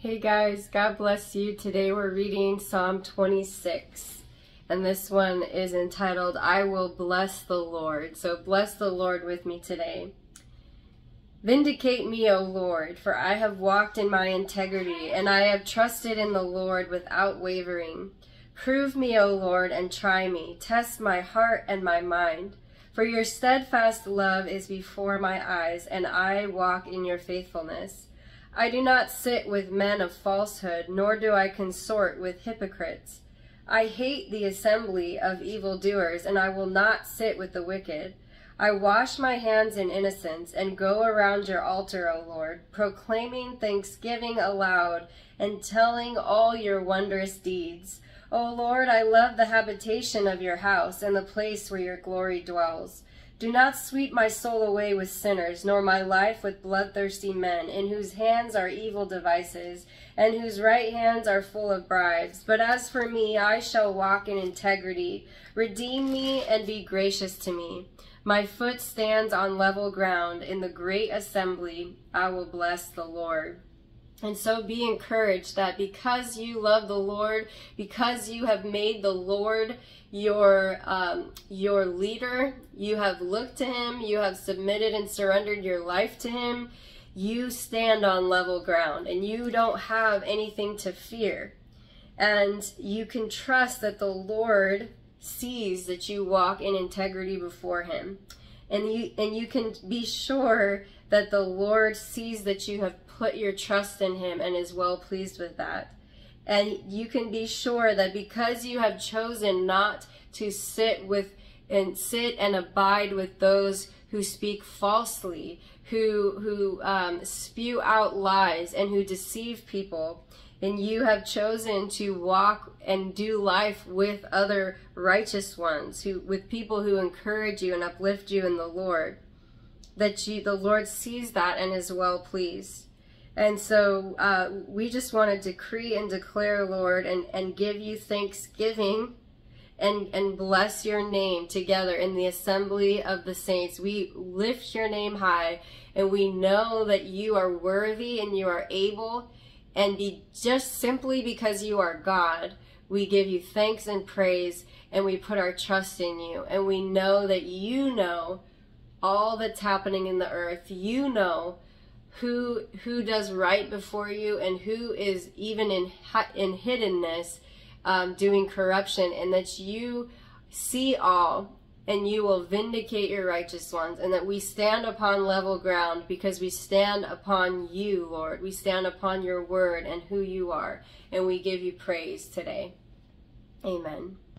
Hey guys, God bless you. Today we're reading Psalm 26, and this one is entitled, I Will Bless the Lord. So bless the Lord with me today. Vindicate me, O Lord, for I have walked in my integrity, and I have trusted in the Lord without wavering. Prove me, O Lord, and try me. Test my heart and my mind. For your steadfast love is before my eyes, and I walk in your faithfulness. I do not sit with men of falsehood, nor do I consort with hypocrites. I hate the assembly of evildoers, and I will not sit with the wicked. I wash my hands in innocence and go around your altar, O Lord, proclaiming thanksgiving aloud and telling all your wondrous deeds. O Lord, I love the habitation of your house and the place where your glory dwells. Do not sweep my soul away with sinners, nor my life with bloodthirsty men, in whose hands are evil devices, and whose right hands are full of bribes. But as for me, I shall walk in integrity. Redeem me and be gracious to me. My foot stands on level ground. In the great assembly, I will bless the Lord. And so be encouraged that because you love the Lord, because you have made the Lord your um, your leader, you have looked to Him, you have submitted and surrendered your life to Him, you stand on level ground and you don't have anything to fear. And you can trust that the Lord sees that you walk in integrity before Him. And you, and you can be sure that the Lord sees that you have put your trust in him and is well pleased with that. And you can be sure that because you have chosen not to sit with and sit and abide with those who speak falsely, who who um, spew out lies and who deceive people, and you have chosen to walk and do life with other righteous ones, who with people who encourage you and uplift you in the Lord. That you, the Lord sees that and is well pleased. And so uh, we just want to decree and declare, Lord, and, and give you thanksgiving and, and bless your name together in the assembly of the saints. We lift your name high and we know that you are worthy and you are able and be just simply because you are God, we give you thanks and praise and we put our trust in you. And we know that you know all that's happening in the earth. You know who who does right before you and who is even in in hiddenness um, doing corruption and that you see all and you will vindicate your righteous ones and that we stand upon level ground because we stand upon you lord. We stand upon your word and who you are and we give you praise today. Amen